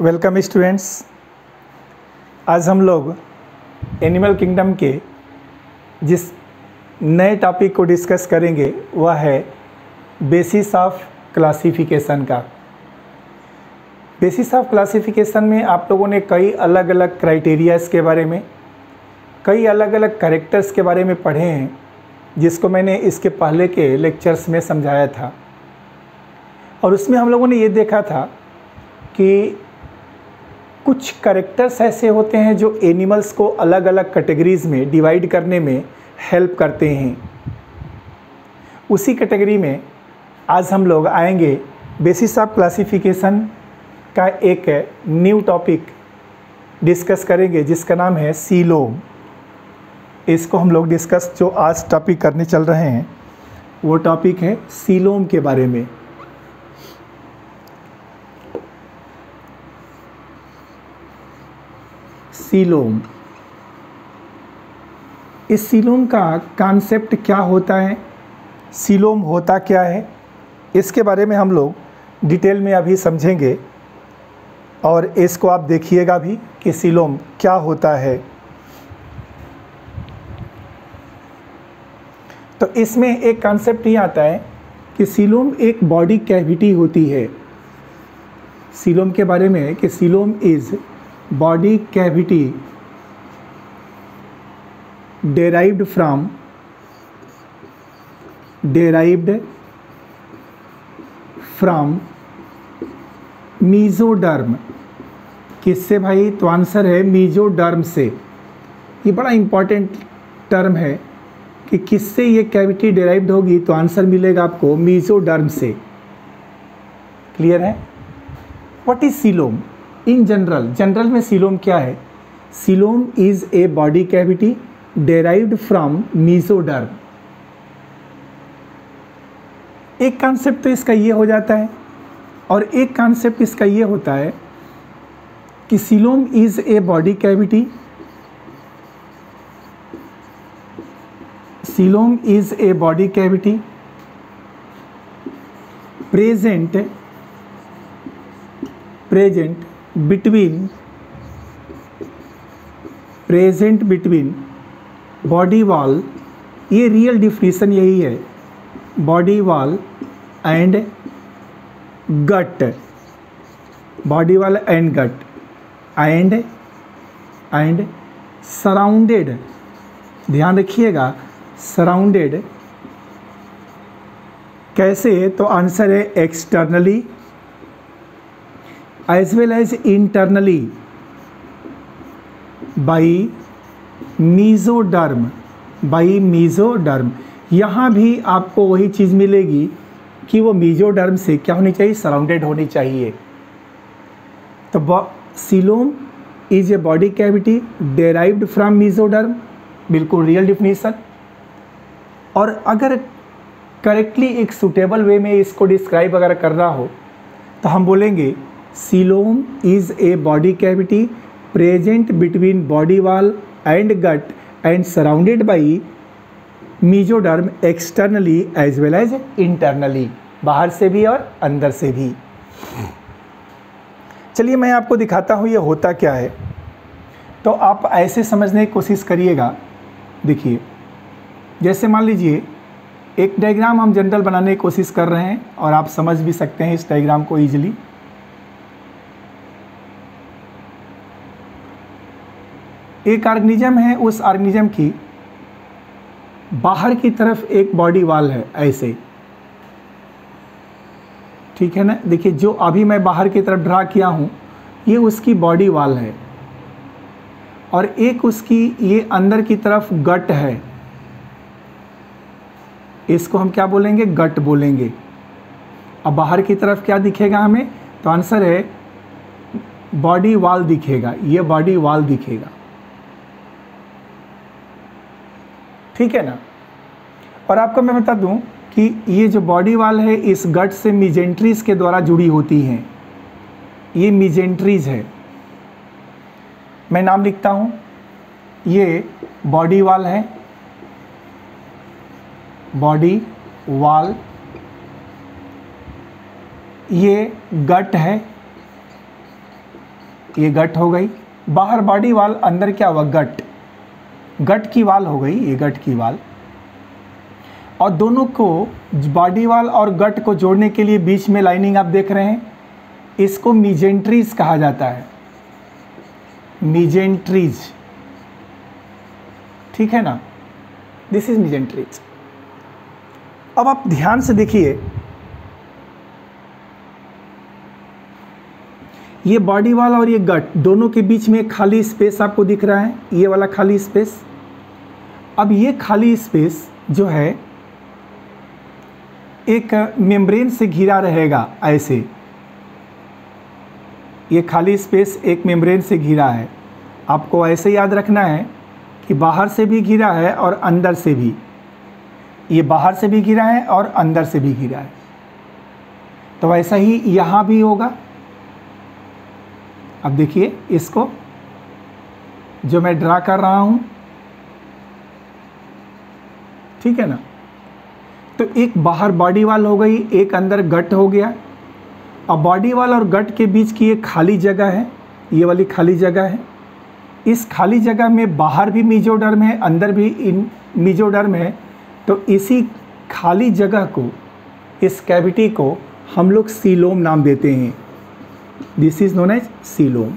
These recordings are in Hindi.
वेलकम स्टूडेंट्स आज हम लोग एनिमल किंगडम के जिस नए टॉपिक को डिस्कस करेंगे वह है बेसिस ऑफ क्लासिफिकेशन का बेसिस ऑफ क्लासिफिकेशन में आप लोगों ने कई अलग अलग क्राइटेरियाज़ के बारे में कई अलग अलग करेक्टर्स के बारे में पढ़े हैं जिसको मैंने इसके पहले के लेक्चर्स में समझाया था और उसमें हम लोगों ने ये देखा था कि कुछ करेक्टर्स ऐसे होते हैं जो एनिमल्स को अलग अलग कैटेगरीज़ में डिवाइड करने में हेल्प करते हैं उसी कैटेगरी में आज हम लोग आएंगे बेसिस ऑफ क्लासिफिकेशन का एक न्यू टॉपिक डिस्कस करेंगे जिसका नाम है सीलोम इसको हम लोग डिस्कस जो आज टॉपिक करने चल रहे हैं वो टॉपिक है सीलोम के बारे में सीलोम इस सीलोम का कॉन्सेप्ट क्या होता है सीलोम होता क्या है इसके बारे में हम लोग डिटेल में अभी समझेंगे और इसको आप देखिएगा भी कि सीलोम क्या होता है तो इसमें एक कॉन्सेप्ट ये आता है कि सीलोम एक बॉडी कैविटी होती है सीलोम के बारे में कि coelom is body cavity derived from derived from mesoderm किससे भाई तो आंसर है मीज़ोडर्म से ये बड़ा इंपॉर्टेंट टर्म है कि किससे ये कैविटी डेराइव्ड होगी तो आंसर मिलेगा आपको मीज़ोडर्म से क्लियर है what is coelom in general general में सिलोम क्या है coelom is a body cavity derived from mesoderm एक कॉन्सेप्ट तो इसका ये हो जाता है और एक कॉन्सेप्ट इसका ये होता है कि coelom is a body cavity coelom is a body cavity present present between present between body wall ये रियल डिफिनीसन यही है body wall and gut body wall and gut and and surrounded ध्यान रखिएगा सराउंडेड कैसे तो आंसर है externally as well as internally by mesoderm by mesoderm यहाँ भी आपको वही चीज़ मिलेगी कि वो मीजोडर्म से क्या होनी चाहिए सराउंडेड होनी चाहिए तो coelom is a body cavity derived from mesoderm बिल्कुल रियल डिफिनीसन और अगर करेक्टली एक सुटेबल वे में इसको डिस्क्राइब अगर करना हो तो हम बोलेंगे coelom is a body cavity present between body wall and gut and surrounded by mesoderm externally as well as internally बाहर से भी और अंदर से भी चलिए मैं आपको दिखाता हूँ ये होता क्या है तो आप ऐसे समझने की कोशिश करिएगा देखिए जैसे मान लीजिए एक डायग्राम हम जनरल बनाने की कोशिश कर रहे हैं और आप समझ भी सकते हैं इस डायग्राम को ईजिली एक ऑर्गेनिज्म है उस ऑर्गेनिज्म की बाहर की तरफ एक बॉडी वाल है ऐसे ठीक है ना देखिए जो अभी मैं बाहर की तरफ ड्रा किया हूँ ये उसकी बॉडी वाल है और एक उसकी ये अंदर की तरफ गट है इसको हम क्या बोलेंगे गट बोलेंगे अब बाहर की तरफ क्या दिखेगा हमें तो आंसर है बॉडी वाल दिखेगा ये बॉडी वाल दिखेगा ठीक है ना और आपको मैं बता दूं कि ये जो बॉडी वाल है इस गट से मिजेंट्रीज के द्वारा जुड़ी होती हैं ये मिजेंट्रीज है मैं नाम लिखता हूँ ये बॉडी वाल है बॉडी वाल ये गट है ये गट हो गई बाहर बॉडी वाल अंदर क्या हुआ गट गट की वाल हो गई ये गट की वाल और दोनों को बॉडी वाल और गट को जोड़ने के लिए बीच में लाइनिंग आप देख रहे हैं इसको मिजेंट्रीज कहा जाता है मिजेंट्रीज ठीक है ना दिस इज मिजेंट्रीज अब आप ध्यान से देखिए ये बॉडी वाला और ये गट दोनों के बीच में खाली स्पेस आपको दिख रहा है ये वाला खाली स्पेस अब ये खाली स्पेस जो है एक मेम्ब्रेन से घिरा रहेगा ऐसे ये खाली स्पेस एक मेम्ब्रेन से घिरा है आपको ऐसे याद रखना है कि बाहर से भी घिरा है और अंदर से भी ये बाहर से भी घिरा है और अंदर से भी घिरा है तो वैसा ही यहाँ भी होगा अब देखिए इसको जो मैं ड्रा कर रहा हूँ ठीक है ना तो एक बाहर बॉडी वाल हो गई एक अंदर गट हो गया अब बॉडी वाल और गट के बीच की ये खाली जगह है ये वाली खाली जगह है इस खाली जगह में बाहर भी मिजोडर्म है अंदर भी इन मिजोडर्म है तो इसी खाली जगह को इस कैविटी को हम लोग सीलोम नाम देते हैं this is known as coelom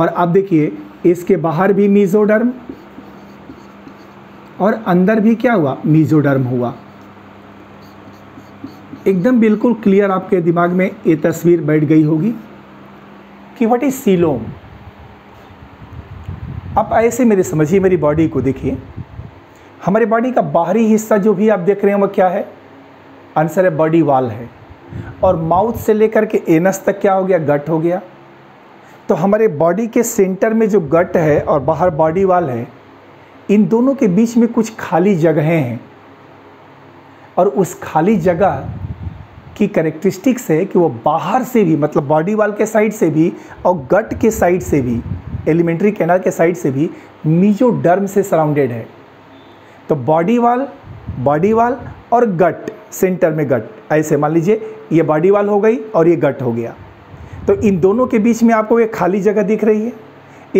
और अब देखिए इसके बाहर भी मीज़ोडर्म और अंदर भी क्या हुआ मीज़ोडर्म हुआ एकदम बिल्कुल क्लियर आपके दिमाग में ये तस्वीर बैठ गई होगी कि वट इज़ सीलोम आप ऐसे मेरे समझिए मेरी बॉडी को देखिए हमारे बॉडी का बाहरी हिस्सा जो भी आप देख रहे हैं वो क्या है आंसर है बॉडी वाल है और माउथ से लेकर के एनस तक क्या हो गया गट हो गया तो हमारे बॉडी के सेंटर में जो गट है और बाहर बॉडी वाल है इन दोनों के बीच में कुछ खाली जगहें हैं और उस खाली जगह की करेक्टरिस्टिक्स है कि वो बाहर से भी मतलब बॉडी वाल के साइड से भी और गट के साइड से भी एलिमेंट्री कैनाल के साइड से भी डर्म से सराउंडेड है तो बॉडी वाल बॉडी वाल और गट सेंटर में गट ऐसे मान लीजिए ये बॉडी वाल हो गई और ये गट हो गया तो इन दोनों के बीच में आपको एक खाली जगह दिख रही है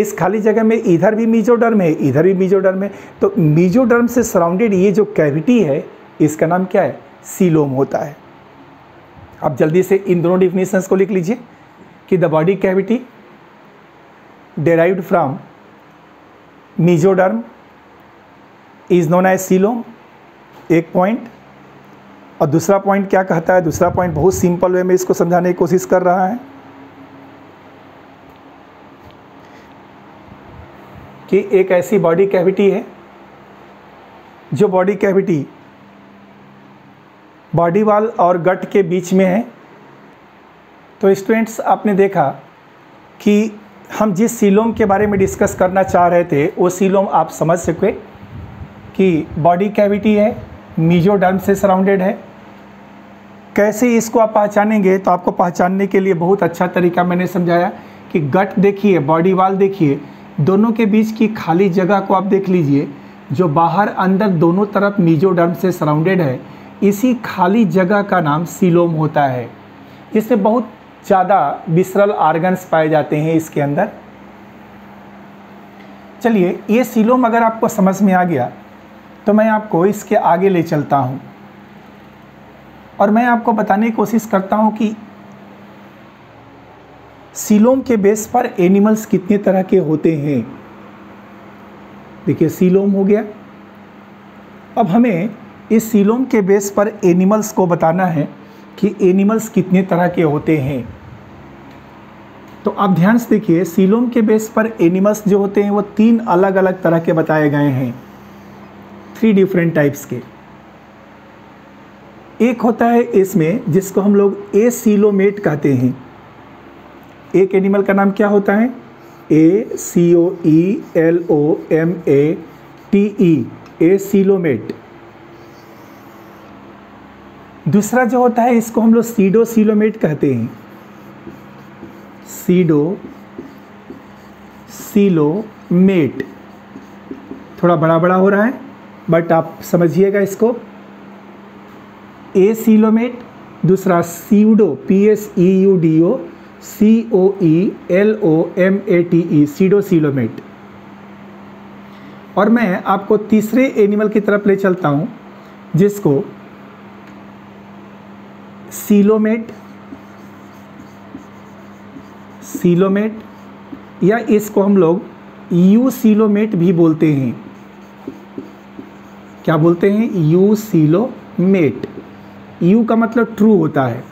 इस खाली जगह में इधर भी मीजोडर्म है इधर भी मीजोडर्म है तो मीजोडर्म से सराउंडेड ये जो कैविटी है इसका नाम क्या है सीलोम होता है आप जल्दी से इन दोनों डिफिनीशंस को लिख लीजिए कि the body cavity derived from mesoderm is known as coelom एक पॉइंट और दूसरा पॉइंट क्या कहता है दूसरा पॉइंट बहुत सिंपल वे में इसको समझाने की कोशिश कर रहा है कि एक ऐसी बॉडी कैविटी है जो बॉडी कैविटी बॉडी वाल और गट के बीच में है तो स्टूडेंट्स आपने देखा कि हम जिस सीलोम के बारे में डिस्कस करना चाह रहे थे वो सीलोम आप समझ सके कि बॉडी कैविटी है मीजोडर्म से सराउंडेड है कैसे इसको आप पहचानेंगे तो आपको पहचानने के लिए बहुत अच्छा तरीका मैंने समझाया कि गट देखिए बॉडी वाल देखिए दोनों के बीच की खाली जगह को आप देख लीजिए जो बाहर अंदर दोनों तरफ मीजोडर्म से सराउंडेड है इसी खाली जगह का नाम सिलोम होता है इससे बहुत ज़्यादा विसरल आर्गन्स पाए जाते हैं इसके अंदर चलिए ये सिलोम अगर आपको समझ में आ गया तो मैं आपको इसके आगे ले चलता हूँ और मैं आपको बताने की कोशिश करता हूँ कि सीलोम के बेस पर एनिमल्स कितने तरह के होते हैं देखिए सीलोम हो गया अब हमें इस सीलोम के बेस पर एनिमल्स को बताना है कि एनिमल्स कितने तरह के होते हैं तो आप ध्यान से देखिए सीलोम के बेस पर एनिमल्स जो होते हैं वो तीन अलग अलग तरह के बताए गए हैं थ्री डिफरेंट टाइप्स के एक होता है इसमें जिसको हम लोग ए सीलोमेट कहते हैं एक एनिमल का नाम क्या होता है A C O E L O M A T E acoelomate दूसरा जो होता है इसको हम लोग सीडो सीलोमेट कहते हैं सीडो सीलोमेट थोड़ा बड़ा बड़ा हो रहा है बट आप समझिएगा इसको ए सीलोमेट दूसरा pseudo P S E U D O C O E L O M A T E pseudocoelomate और मैं आपको तीसरे एनिमल की तरफ ले चलता हूँ जिसको सीलोमेट सीलोमेट या इसको हम लोग यू सीलोमेट भी बोलते हैं क्या बोलते हैं यू सीलोमेट यू का मतलब ट्रू होता है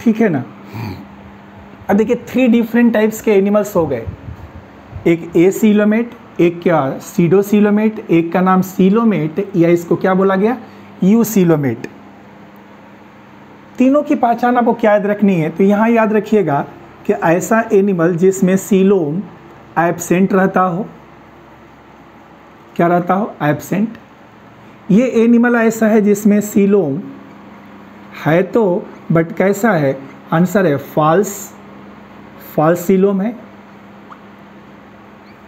ठीक है ना अब देखिए थ्री डिफरेंट टाइप्स के एनिमल्स हो गए एक ए सीलोमेट एक क्या सीडो सीलोमेट एक का नाम सीलोमेट या इसको क्या बोला गया यू सीलोमेट तीनों की पहचान आपको क्या याद रखनी है तो यहाँ याद रखिएगा कि ऐसा एनिमल जिसमें सीलोम एबसेंट रहता हो क्या रहता हो एबसेंट ये एनिमल ऐसा है जिसमें सीलोम है तो बट कैसा है आंसर है फॉल्स फॉल्स सीलोम है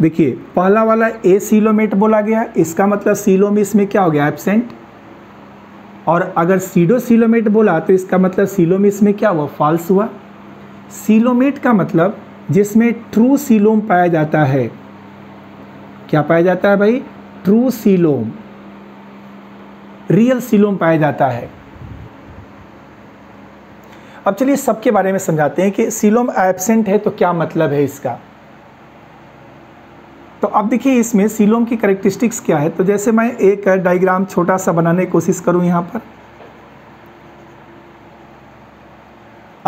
देखिए पहला वाला ए सीलोमेट बोला गया इसका मतलब सीलोम इसमें क्या हो गया एबसेंट और अगर सीडो सीलोमेट बोला तो इसका मतलब सीलोम इसमें क्या हुआ फॉल्स हुआ सीलोमेट का मतलब जिसमें ट्रू सीलोम पाया जाता है क्या पाया जाता है भाई ट्रू सीलोम रियल सिलोम पाया जाता है अब चलिए सबके बारे में समझाते हैं कि सिलोम एबसेंट है तो क्या मतलब है इसका तो अब देखिए इसमें सिलोम की करेक्टरिस्टिक्स क्या है तो जैसे मैं एक डायग्राम छोटा सा बनाने की कोशिश करूं यहाँ पर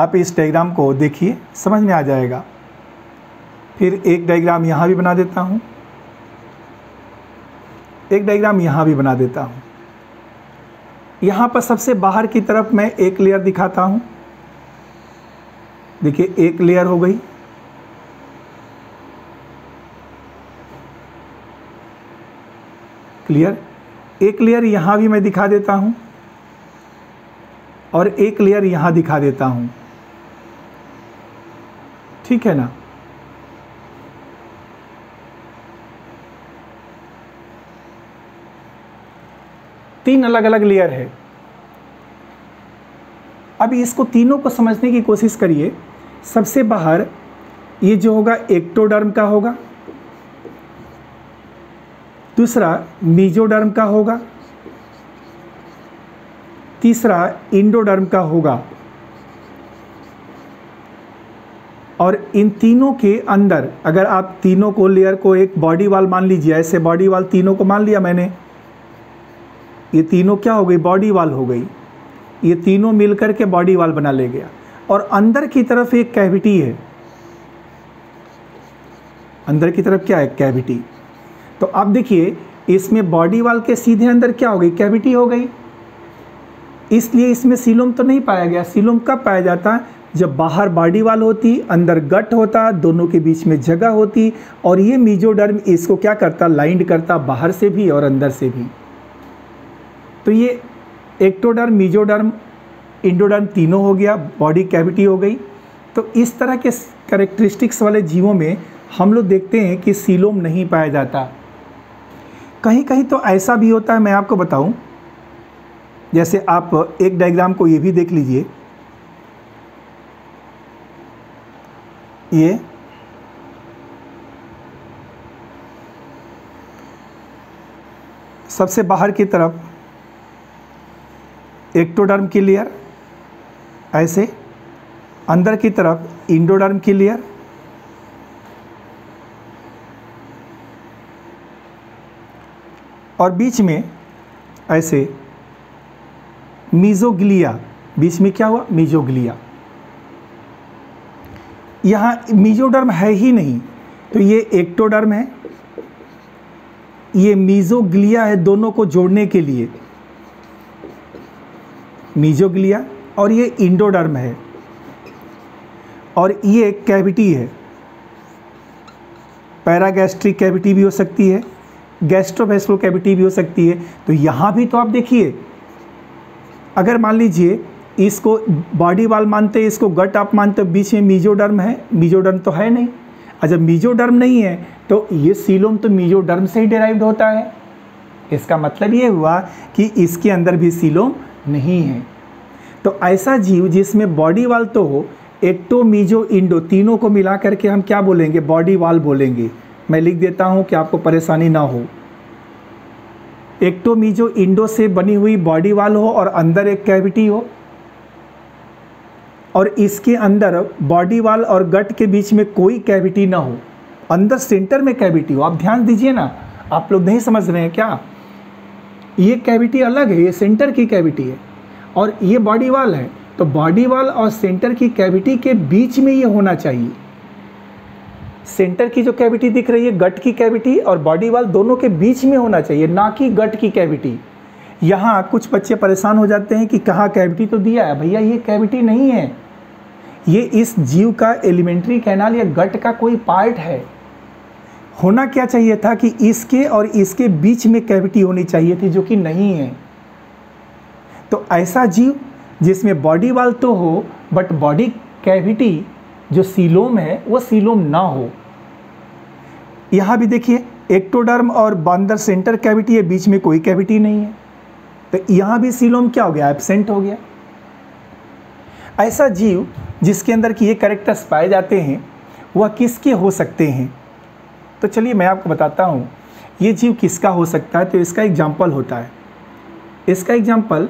आप इस डायग्राम को देखिए समझ में आ जाएगा फिर एक डायग्राम यहाँ भी बना देता हूँ एक डायग्राम यहाँ भी बना देता हूँ यहाँ पर सबसे बाहर की तरफ मैं एक लेयर दिखाता हूँ देखिए एक लेयर हो गई क्लियर एक लेयर यहाँ भी मैं दिखा देता हूँ और एक लेयर यहाँ दिखा देता हूँ ठीक है ना तीन अलग अलग लेयर है अब इसको तीनों को समझने की कोशिश करिए सबसे बाहर ये जो होगा एक्टोडर्म का होगा दूसरा मीजोडर्म का होगा तीसरा इंडोडर्म का होगा और इन तीनों के अंदर अगर आप तीनों को लेयर को एक बॉडी वाल मान लीजिए ऐसे बॉडी वाल तीनों को मान लिया मैंने ये तीनों क्या हो गई बॉडी वाल हो गई ये तीनों मिलकर के बॉडी वाल बना ले गया और अंदर की तरफ एक कैविटी है अंदर की तरफ क्या है कैविटी तो अब देखिए इसमें बॉडी वाल के सीधे अंदर क्या हो गई कैविटी हो गई इसलिए इसमें सीलोम तो नहीं पाया गया सीलोम कब पाया जाता जब बाहर बॉडी वाल होती अंदर गट होता दोनों के बीच में जगह होती और ये मीजोडर्म इसको क्या करता लाइंड करता बाहर से भी और अंदर से भी तो ये एक्टोडर्म मीजोडर्म इंडोडर्म तीनों हो गया बॉडी कैविटी हो गई तो इस तरह के करेक्ट्रिस्टिक्स वाले जीवों में हम लोग देखते हैं कि सीलोम नहीं पाया जाता कहीं कहीं तो ऐसा भी होता है मैं आपको बताऊं जैसे आप एक डायग्राम को ये भी देख लीजिए ये सबसे बाहर की तरफ एक्टोडर्म की लेयर ऐसे अंदर की तरफ इंडोडर्म की लेयर और बीच में ऐसे मीजोग्लिया बीच में क्या हुआ मीजोग्लिया यहाँ मीजोडर्म है ही नहीं तो ये एक्टोडर्म है ये मीजोग्लिया है दोनों को जोड़ने के लिए मीजोग्लिया और ये इंडोडर्म है और ये एक कैविटी है पैरागैस्ट्रिक कैविटी भी हो सकती है गैस्ट्रोवेस्ट्रो कैविटी भी हो सकती है तो यहाँ भी तो आप देखिए अगर मान लीजिए इसको बॉडी वाल मानते हैं इसको गट आप मानते बीच में मीजोडर्म है मीजोडर्म तो है नहीं और अच्छा, जब मीजोडर्म नहीं है तो ये सीलोम तो मीजोडर्म से ही डिराइव्ड होता है इसका मतलब ये हुआ कि इसके अंदर भी सीलोम नहीं है तो ऐसा जीव जिसमें बॉडी वाल तो हो एक्टो मीजो इंडो तीनों को मिला करके हम क्या बोलेंगे बॉडी वाल बोलेंगे मैं लिख देता हूँ कि आपको परेशानी ना हो मीजो तो इंडो से बनी हुई बॉडी वाल हो और अंदर एक कैविटी हो और इसके अंदर बॉडी वाल और गट के बीच में कोई कैविटी ना हो अंदर सेंटर में कैविटी हो आप ध्यान दीजिए ना आप लोग नहीं समझ रहे हैं क्या ये कैविटी अलग है ये सेंटर की कैविटी है और ये बॉडी वाल है तो बॉडी वाल और सेंटर की कैविटी के बीच में ये होना चाहिए सेंटर की जो कैविटी दिख रही है गट की कैविटी और बॉडी वाल दोनों के बीच में होना चाहिए ना कि गट की कैविटी यहाँ कुछ बच्चे परेशान हो जाते हैं कि कहाँ कैविटी तो दिया है भैया ये कैविटी नहीं है ये इस जीव का एलिमेंट्री कैनाल या गट का कोई पार्ट है होना क्या चाहिए था कि इसके और इसके बीच में कैविटी होनी चाहिए थी जो कि नहीं है तो ऐसा जीव जिसमें बॉडी वाल तो हो बट बॉडी कैविटी जो सीलोम है वो सीलोम ना हो यहाँ भी देखिए एक्टोडर्म और बांदर सेंटर कैविटी है बीच में कोई कैविटी नहीं है तो यहाँ भी सीलोम क्या हो गया एबसेंट हो गया ऐसा जीव जिसके अंदर की ये करेक्टर्स पाए जाते हैं वह किसके हो सकते हैं तो चलिए मैं आपको बताता हूँ ये जीव किसका हो सकता है तो इसका एग्जाम्पल होता है इसका एग्जाम्पल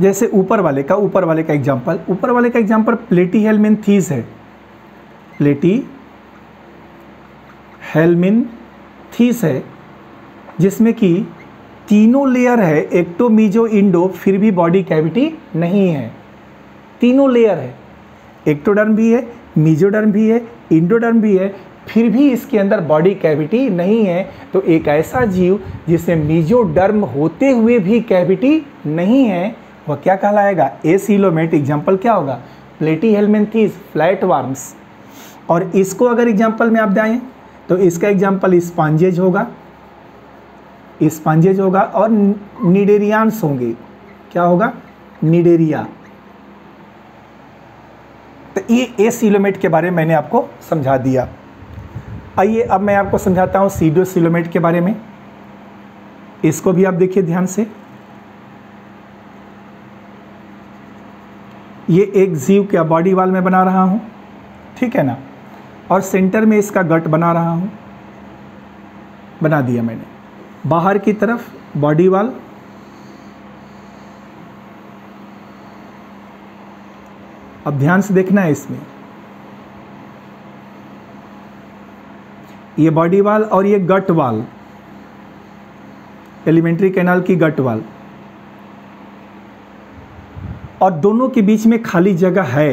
जैसे ऊपर वाले का ऊपर वाले का एग्जाम्पल ऊपर वाले का एग्जाम्पल प्लेटी हेलमिन थीज है प्लेटी हेलमिन थीस है जिसमें कि तीनों लेयर है एक्टोमीजो तो मीजो इंडो फिर भी बॉडी कैविटी नहीं है तीनों लेयर है एक्टोडर्म तो भी है मीजोडर्म भी है इंडोडर्म भी है फिर भी इसके अंदर बॉडी कैविटी नहीं है तो एक ऐसा जीव जिसे मीजोडर्म होते हुए भी कैविटी नहीं है वह क्या कहलाएगा ए सीलोमेट एग्जाम्पल क्या होगा प्लेटी हेलमेंथीज फ्लैट वार्म्स और इसको अगर एग्जाम्पल में आप दें तो इसका एग्जाम्पल स्पॉन्जेज होगा स्पॉन्जेज होगा और निडेरियांस होंगे क्या होगा निडेरिया ये सीलोमेट के बारे में मैंने आपको समझा दिया आइए अब मैं आपको समझाता हूँ सीलोमेट के बारे में इसको भी आप देखिए ध्यान से ये एक जीव का बॉडी वाल में बना रहा हूँ ठीक है ना और सेंटर में इसका गट बना रहा हूँ बना दिया मैंने बाहर की तरफ बॉडी वाल अब ध्यान से देखना है इसमें ये बॉडी वाल और ये गट वाल एलिमेंट्री कैनाल की गट वाल और दोनों के बीच में खाली जगह है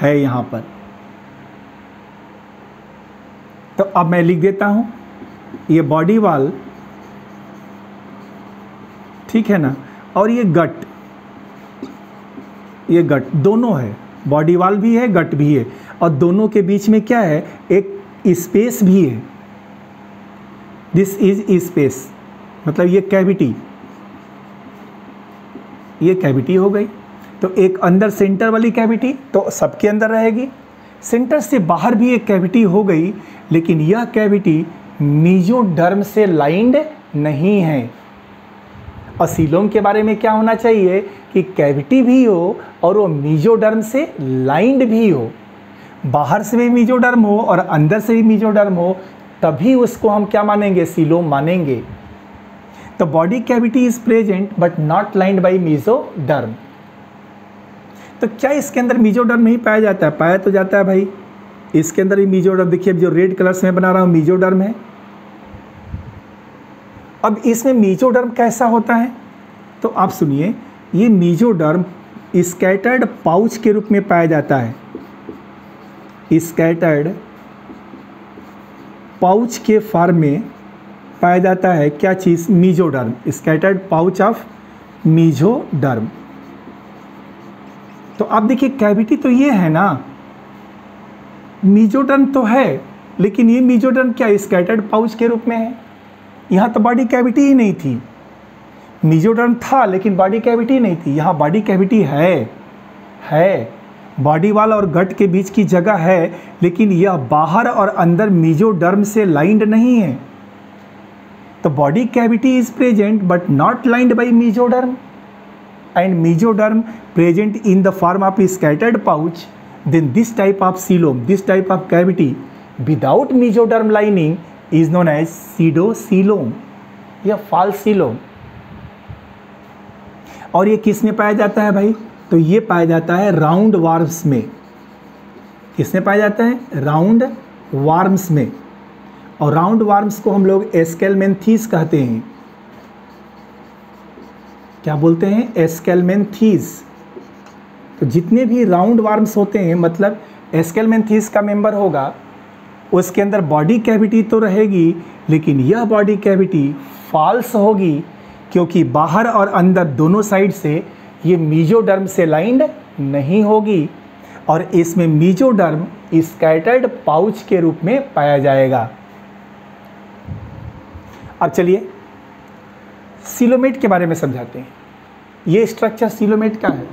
है यहां पर तो अब मैं लिख देता हूं ये बॉडी वाल ठीक है ना और ये गट ये गट दोनों है बॉडी वाल भी है गट भी है और दोनों के बीच में क्या है एक स्पेस भी है दिस इज स्पेस मतलब ये कैविटी ये कैविटी हो गई तो एक अंदर सेंटर वाली कैविटी तो सबके अंदर रहेगी सेंटर से बाहर भी एक कैविटी हो गई लेकिन यह कैविटी डर्म से लाइंड नहीं है और सीलोम के बारे में क्या होना चाहिए कि कैविटी भी हो और वो मीजोडर्म से लाइंड भी हो बाहर से भी मीजोडर्म हो और अंदर से भी मीजोडर्म हो तभी उसको हम क्या मानेंगे सीलोम मानेंगे the body cavity is present but not lined by mesoderm तो क्या इसके अंदर मीजोडर्म ही पाया जाता है पाया तो जाता है भाई इसके अंदर भी मीजोडर्म देखिए जो रेड कलर से मैं बना रहा हूँ मीजोडर्म है अब इसमें मीजोडर्म कैसा होता है तो आप सुनिए ये मीजोडर्म स्कैटर्ड पाउच के रूप में पाया जाता है स्कैटर्ड पाउच के फार्म में पाया जाता है क्या चीज़ mesoderm scattered pouch of mesoderm तो आप देखिए कैविटी तो ये है ना मीजोडर्म तो है लेकिन ये मीजोडर्म क्या स्कैटर्ड पाउच के रूप में है यहाँ तो बॉडी कैविटी ही नहीं थी मीजोडर्म था लेकिन बॉडी कैविटी नहीं थी यहाँ बॉडी कैविटी है है बॉडी वाल और गट के बीच की जगह है लेकिन यह बाहर और अंदर मीजोडर्म से लाइंड नहीं है तो body cavity is present but not lined by mesoderm and mesoderm present in the form of scattered pouch then this type of coelom this type of cavity without mesoderm lining is known as pseudocoelom या फालसीलोम और ये किस में पाया जाता है भाई तो ये पाया जाता है राउंड वार्म्स में किसने पाया जाता है राउंड वार्म्स में और राउंड वार्म्स को हम लोग एस्केलमेंथीस कहते हैं क्या बोलते हैं एस्केलमेंथीस तो जितने भी राउंड वार्म्स होते हैं मतलब एस्केलमेंथीस का मेंबर होगा उसके अंदर बॉडी कैविटी तो रहेगी लेकिन यह बॉडी कैविटी फॉल्स होगी क्योंकि बाहर और अंदर दोनों साइड से ये मीजोडर्म से लाइंड नहीं होगी और इसमें मीजोडर्म स्कैटर्ड पाउच के रूप में पाया जाएगा अब चलिए सिलोमेट के बारे में समझाते हैं ये स्ट्रक्चर सिलोमेट का है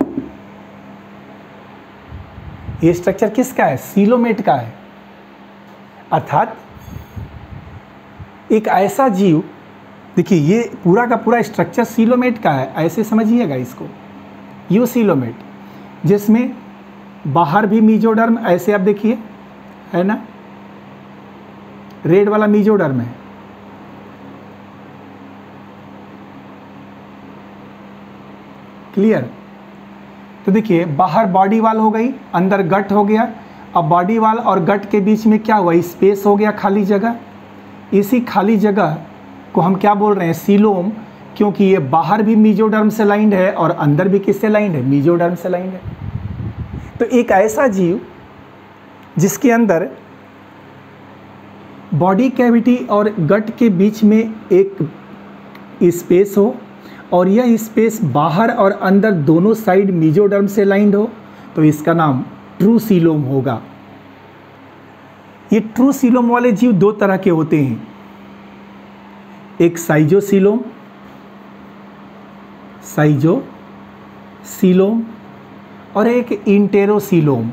ये स्ट्रक्चर किसका है सिलोमेट का है अर्थात एक ऐसा जीव देखिए ये पूरा का पूरा स्ट्रक्चर सीलोमेट का है ऐसे समझिएगा इसको यू सीलोमेट जिसमें बाहर भी मीजोडर्म ऐसे आप देखिए है ना रेड वाला मीजोडर्म है क्लियर तो देखिए बाहर बॉडी वाल हो गई अंदर गट हो गया अब बॉडी वाल और गट के बीच में क्या हुआ स्पेस हो गया खाली जगह इसी खाली जगह को हम क्या बोल रहे हैं सीलोम क्योंकि ये बाहर भी मीजोडर्म से लाइंड है और अंदर भी किससे लाइंड है मीजोडर्म से लाइंड है तो एक ऐसा जीव जिसके अंदर बॉडी कैविटी और गट के बीच में एक स्पेस हो और यह स्पेस बाहर और अंदर दोनों साइड मीजोडर्म से लाइंड हो तो इसका नाम ट्रू सीलोम होगा ये ट्रू सीलोम वाले जीव दो तरह के होते हैं एक साइजो सीलोम साइजो सीलोम और एक सीलोम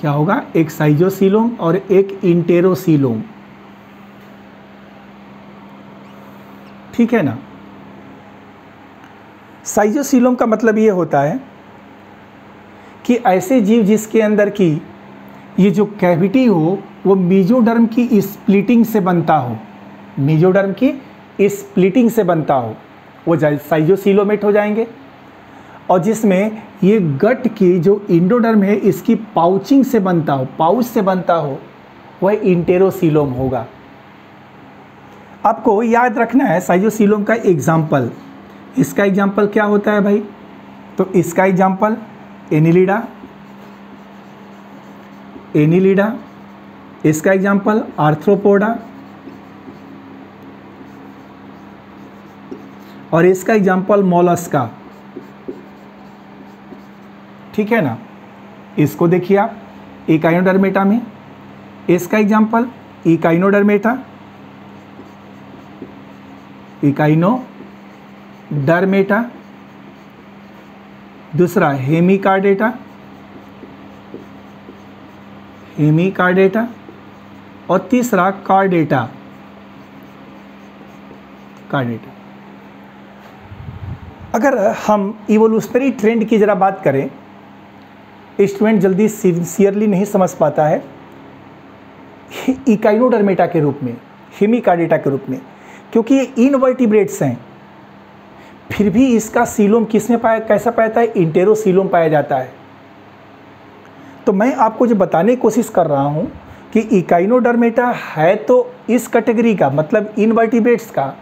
क्या होगा एक सीलोम और एक सीलोम ठीक है ना सीलोम का मतलब ये होता है कि ऐसे जीव जिसके अंदर की ये जो कैविटी हो वो मीजोडर्म की स्प्लिटिंग से बनता हो मीजोडर्म की स्प्लिटिंग से बनता हो वो साइजोसिलोमेट हो जाएंगे और जिसमें ये गट की जो इंडोडर्म है इसकी पाउचिंग से बनता हो पाउच से बनता हो वह इंटेरोसिलोम होगा आपको याद रखना है साइजोसिलोम का एग्जाम्पल इसका एग्जाम्पल क्या होता है भाई तो इसका एग्जाम्पल एनिलीडा एनिलीडा इसका एग्जाम्पल आर्थ्रोपोडा और इसका एग्जाम्पल मोलस्का ठीक है ना इसको देखिए आप इकाइनोडर्मेटा में इसका एग्जाम्पल इकाइनोडर्मेटा डरमेटा दूसरा हेमी कार्डेटा हेमी और तीसरा कार्डेटा कार्डेटा अगर हम इवोल्यूशनरी ट्रेंड की ज़रा बात करें स्टूडेंट जल्दी सिंसियरली नहीं समझ पाता है इकाइनोडर्मेटा के रूप में हेमी कार्डेटा के रूप में क्योंकि ये इनवर्टिब्रेट्स हैं फिर भी इसका सीलोम किस में पाया कैसा पाया जाता है इंटेरोसीलोम पाया जाता है तो मैं आपको जो बताने की कोशिश कर रहा हूँ कि इकाइनोडर्मेटा है तो इस कैटेगरी का मतलब इनवर्टिब्रेट्स का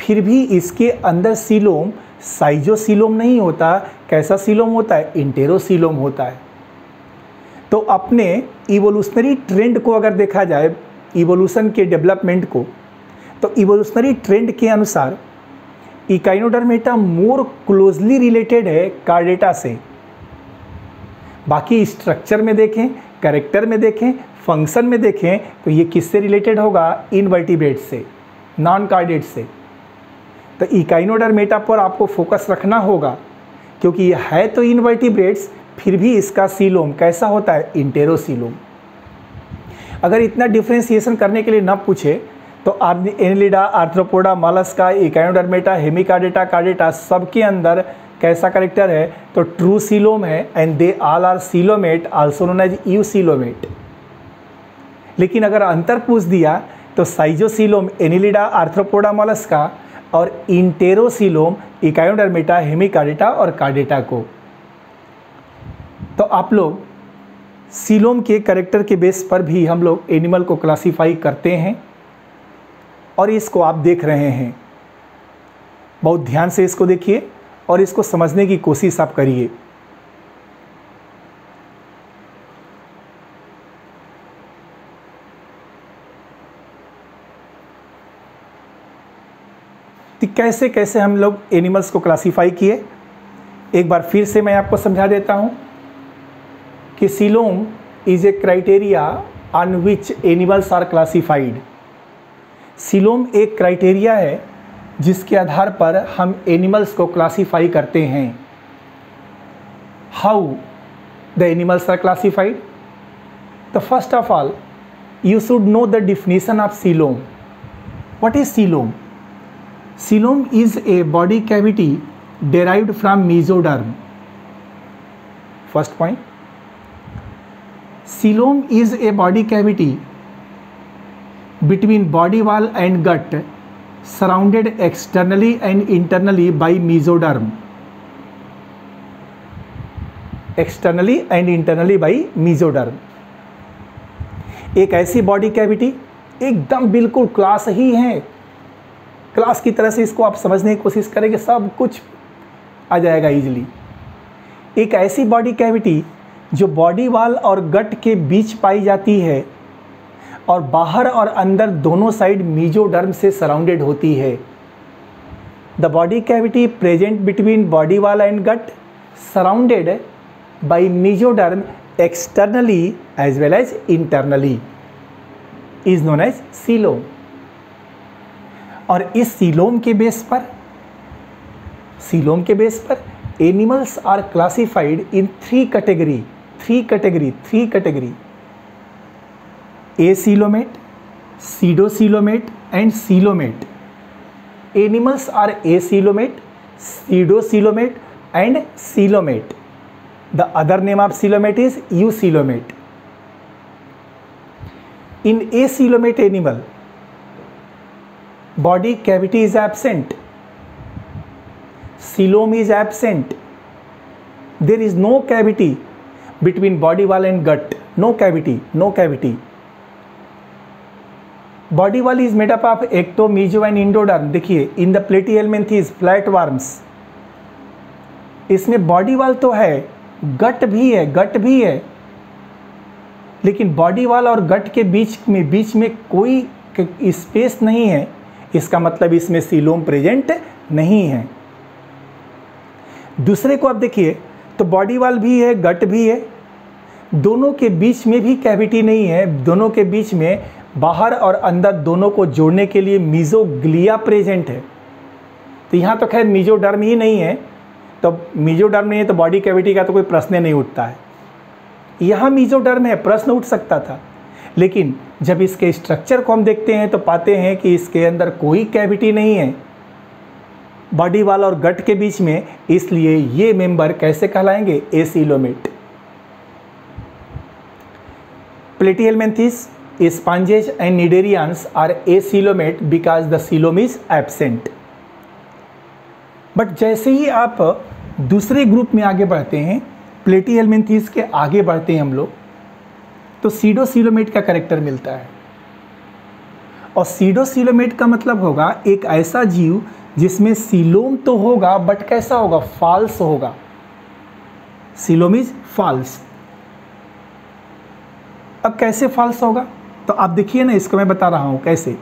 फिर भी इसके अंदर सीलोम साइजोसीलोम नहीं होता कैसा सीलोम होता है इंटेरोसीलोम होता है तो अपने इवोल्यूशनरी ट्रेंड को अगर देखा जाए इवोल्यूशन के डेवलपमेंट को तो इवोल्यूशनरी ट्रेंड के अनुसार इकाइनोडर्मेटा मोर क्लोजली रिलेटेड है कार्डेटा से बाकी स्ट्रक्चर में देखें करेक्टर में देखें फंक्शन में देखें तो ये किससे रिलेटेड होगा इनवर्टिब्रेट से नॉन कार्डेट से तो इकाइनोडर्मेटा पर आपको फोकस रखना होगा क्योंकि ये है तो इनवर्टिब्रेट्स फिर भी इसका सीलोम कैसा होता है इंटेरोसीलोम अगर इतना डिफ्रेंसिएशन करने के लिए ना पूछे तो Annelida Arthropoda Mollusca Echinodermata Hemichordata Chordata सबके अंदर कैसा करेक्टर है तो ट्रू सीलोम है and they all are coelomate also known as eucoelomate लेकिन अगर अंतर पूछ दिया तो साइजोसीलोम एनिलिडा आर्थ्रोपोडा मोलस्का और इंटेरोसीलोम इकायोडर्मेटा हेमिकाडेटा और कार्डेटा को तो आप लोग सीलोम के करेक्टर के बेस पर भी हम लोग एनिमल को क्लासिफाई करते हैं और इसको आप देख रहे हैं बहुत ध्यान से इसको देखिए और इसको समझने की कोशिश आप करिए तो कैसे कैसे हम लोग एनिमल्स को क्लासीफाई किए एक बार फिर से मैं आपको समझा देता हूँ कि coelom is a criteria on which animals are classified coelom एक क्राइटेरिया है जिसके आधार पर हम एनिमल्स को क्लासीफाई करते हैं how the animals are classified the first of all you should know the definition of coelom what is coelom coelom is a body cavity derived from mesoderm first point coelom is a body cavity between body wall and gut surrounded externally and internally by mesoderm externally and internally by mesoderm एक ऐसी बॉडी कैविटी एकदम बिल्कुल क्लास ही है क्लास की तरह से इसको आप समझने की कोशिश करेंगे सब कुछ आ जाएगा इजीली एक ऐसी बॉडी कैविटी जो बॉडी वाल और गट के बीच पाई जाती है और बाहर और अंदर दोनों साइड मीजोडर्म से सराउंडेड होती है the body cavity present between body wall and gut surrounded by mesoderm externally as well as internally is known as coelom और इस सीलोम के बेस पर सीलोम के बेस पर animals are classified in three category three category three category acylomate, pseudocylomate and coelomate. Animals are acylomate, pseudocylomate and coelomate. The other name of coelomate is eucoelomate. In acoelomate animal, body cavity is absent, coelom is absent. There is no cavity between body wall and gut. No cavity, no cavity. Body wall is made up of ecto meso and endoderm देखिए in the platyhelminth is flat worms इसमें बॉडी वॉल तो है गट भी है गट भी है लेकिन बॉडी वॉल और गट के बीच में बीच में कोई स्पेस नहीं है इसका मतलब इसमें सीलोम प्रेजेंट नहीं है दूसरे को आप देखिए तो बॉडी वॉल भी है गट भी है दोनों के बीच में भी कैविटी नहीं है दोनों के बीच में बाहर और अंदर दोनों को जोड़ने के लिए मीजोग्लिया प्रेजेंट है तो यहाँ तो खैर मीजोडर्म ही नहीं है तो मीजोडर्म नहीं है तो बॉडी कैविटी का तो कोई प्रश्न नहीं उठता है यहाँ मीजोडर्म है प्रश्न उठ सकता था लेकिन जब इसके स्ट्रक्चर को हम देखते हैं तो पाते हैं कि इसके अंदर कोई कैविटी नहीं है बॉडी वाल और गट के बीच में इसलिए ये मेंबर कैसे कहलाएंगे acoelomate platyhelminthes Sponges and cnidarians are acelomate because the coelom is absent. But जैसे ही आप दूसरे ग्रुप में आगे बढ़ते हैं प्लेटी एलमेंथीस के आगे बढ़ते हैं हम लोग तो सीडो सीलोमेट का करेक्टर मिलता है और सीडो सीलोमेट का मतलब होगा एक ऐसा जीव जिसमें सीलोम तो होगा बट कैसा होगा फॉल्स होगा सीलोम इज फॉल्स अब कैसे फॉल्स होगा तो आप देखिए ना इसको मैं बता रहा हूँ कैसे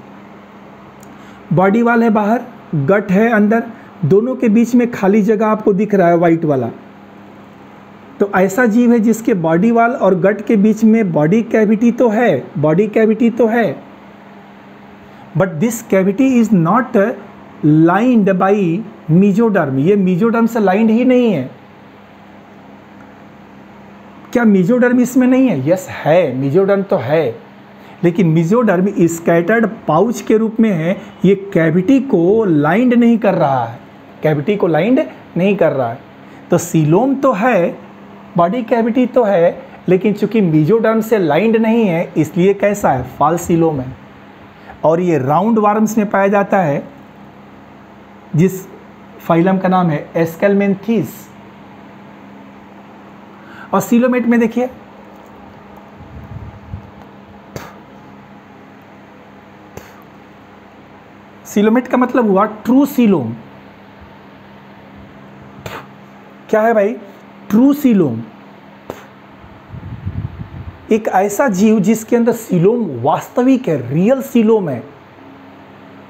बॉडी वाल है बाहर गट है अंदर दोनों के बीच में खाली जगह आपको दिख रहा है वाइट वाला तो ऐसा जीव है जिसके बॉडी वाल और गट के बीच में बॉडी कैविटी तो है बॉडी कैविटी तो है but this cavity is not lined by mesoderm ये मीजोडर्म से लाइंड ही नहीं है क्या मीजोडर्म इसमें नहीं है यस yes, है मीजोडर्म तो है लेकिन मिजोडर्म स्कैटर्ड पाउच के रूप में है ये कैविटी को लाइंड नहीं कर रहा है कैविटी को लाइंड नहीं कर रहा है तो सीलोम तो है बॉडी कैविटी तो है लेकिन चूंकि मिजोडर्म से लाइंड नहीं है इसलिए कैसा है फाल सीलोम है और ये राउंड वार्म्स में पाया जाता है जिस फाइलम का नाम है एस्केलमेंथीस और सीलोमेट में देखिए सिलोमेट का मतलब हुआ ट्रू सिलोम क्या है भाई ट्रू सिलोम एक ऐसा जीव जिसके अंदर सिलोम वास्तविक है रियल सिलोम है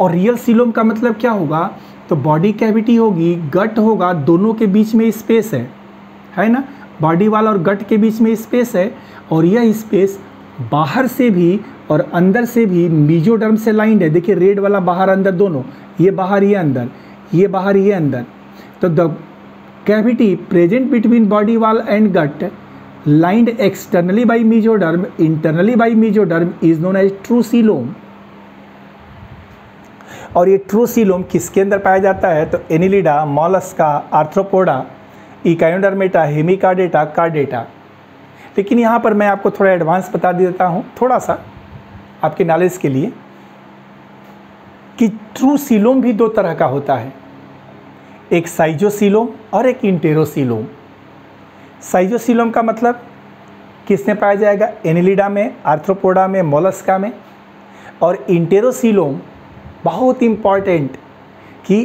और रियल सिलोम का मतलब क्या होगा तो बॉडी कैविटी होगी गट होगा दोनों के बीच में स्पेस है है ना बॉडी वाला और गट के बीच में स्पेस है और यह स्पेस बाहर से भी और अंदर से भी मीजोडर्म से लाइंड है देखिए रेड वाला बाहर अंदर दोनों ये बाहर ये अंदर ये बाहर ये अंदर तो the cavity present between body wall and gut mesoderm internally by mesoderm is known as as trusilome और ये ट्रूसिलोम किसके अंदर पाया जाता है तो annelida mollusca arthropoda echinodermata hemichordata chordata लेकिन यहाँ पर मैं आपको थोड़ा एडवांस बता देता हूँ थोड़ा सा आपके नॉलेज के लिए कि ट्रू सीलोम भी दो तरह का होता है एक साइजोसीलोम और एक इंटेरोसीलोम साइजोसीलोम का मतलब किसने पाया जाएगा एनिलिडा में आर्थ्रोपोडा में मोलस्का में और इंटेरोसीलोम बहुत इम्पॉर्टेंट कि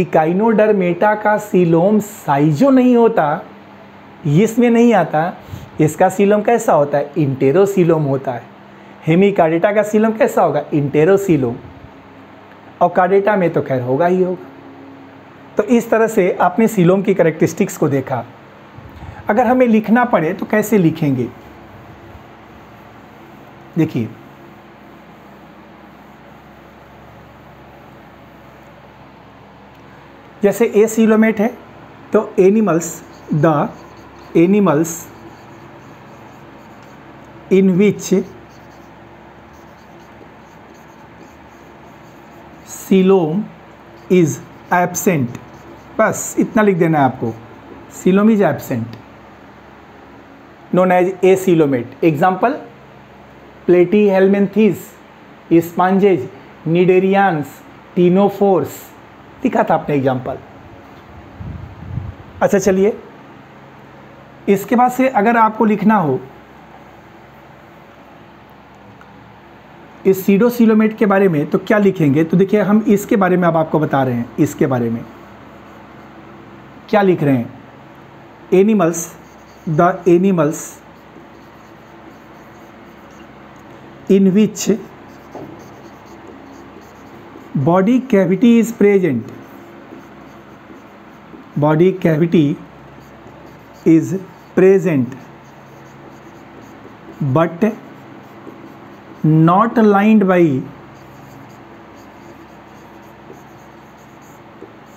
इकाइनोडरमेटा का सीलोम साइजो नहीं होता इसमें नहीं आता इसका सीलोम कैसा होता है इंटेरोसीलोम होता है हेमिकार्डेटा का सीलम कैसा होगा इंटेरोसीलोम और कार्डेटा में तो खैर होगा ही होगा तो इस तरह से आपने सीलोम की करेक्टरिस्टिक्स को देखा अगर हमें लिखना पड़े तो कैसे लिखेंगे देखिए जैसे ए सीलोमेट है तो animals the animals in which coelom is absent बस इतना लिख देना है आपको coelom is absent known as acoelomate example Platyhelminthes sponges cnidarians ctenophores दिखा था आपने एग्जाम्पल अच्छा चलिए इसके बाद से अगर आपको लिखना हो इस सीडोसीलोमेट के बारे में तो क्या लिखेंगे तो देखिए हम इसके बारे में अब आपको बता रहे हैं इसके बारे में क्या लिख रहे हैं animals the animals in which body cavity is present body cavity is present but not lined by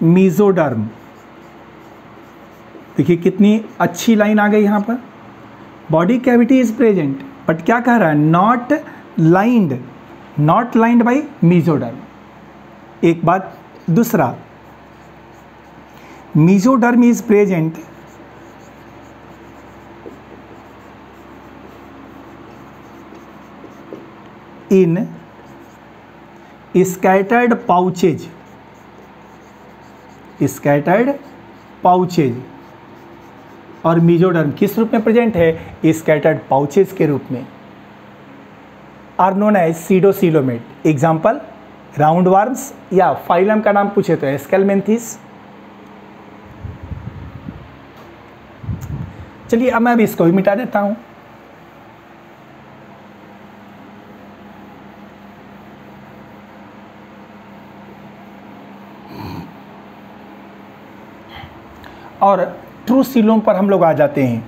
mesoderm देखिए कितनी अच्छी लाइन आ गई यहां पर body cavity is present but क्या कह रहा है not lined not lined by mesoderm एक बात दूसरा mesoderm is present in scattered pouches scattered pouches और मिजोडर्म किस रूप में प्रेजेंट है स्कैटर्ड पाउचेज के रूप में are known as pseudocoelomate example round worms या फाइलम का नाम पूछे तो एस्केलमेंथिस चलिए अब मैं अभी इसको भी मिटा देता हूं और ट्रू सिलोम पर हम लोग आ जाते हैं